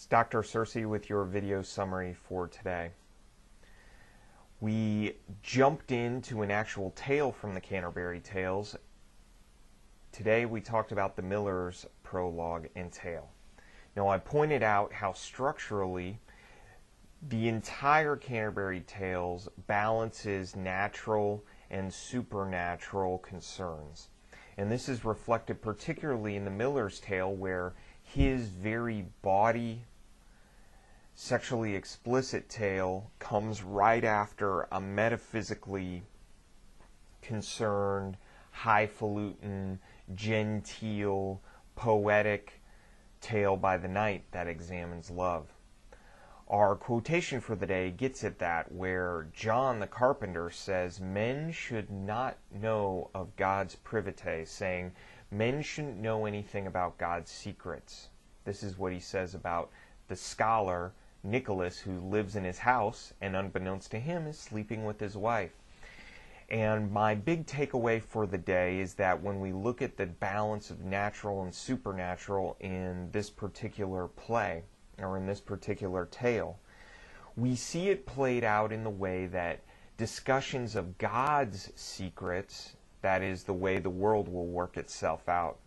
It's Dr. Sircy with your video summary for today. We jumped into an actual tale from the Canterbury Tales. Today we talked about the Miller's prologue and tale. Now I pointed out how structurally the entire Canterbury Tales balances natural and supernatural concerns. And this is reflected particularly in the Miller's tale where his very bawdy sexually explicit tale comes right after a metaphysically concerned, highfalutin, genteel, poetic tale by the Knight that examines love. Our quotation for the day gets at that, where John the carpenter says, Men should not know of God's privity, saying, Men shouldn't know anything about God's secrets. This is what he says about the scholar Nicholas, who lives in his house and, unbeknownst to him, is sleeping with his wife. And my big takeaway for the day is that when we look at the balance of natural and supernatural in this particular play, or in this particular tale, we see it played out in the way that discussions of God's secrets, that is, the way the world will work itself out,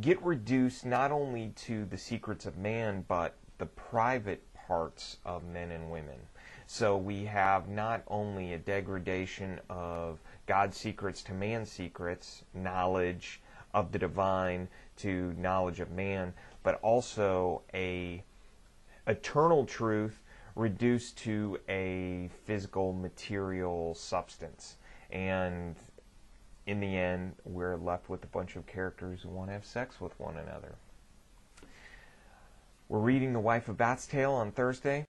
get reduced not only to the secrets of man, but the private parts of men and women. So we have not only a degradation of God's secrets to man's secrets, knowledge of the divine to knowledge of man, but also a eternal truth reduced to a physical material substance. And in the end, we're left with a bunch of characters who want to have sex with one another. We're reading The Wife of Bath's Tale on Thursday.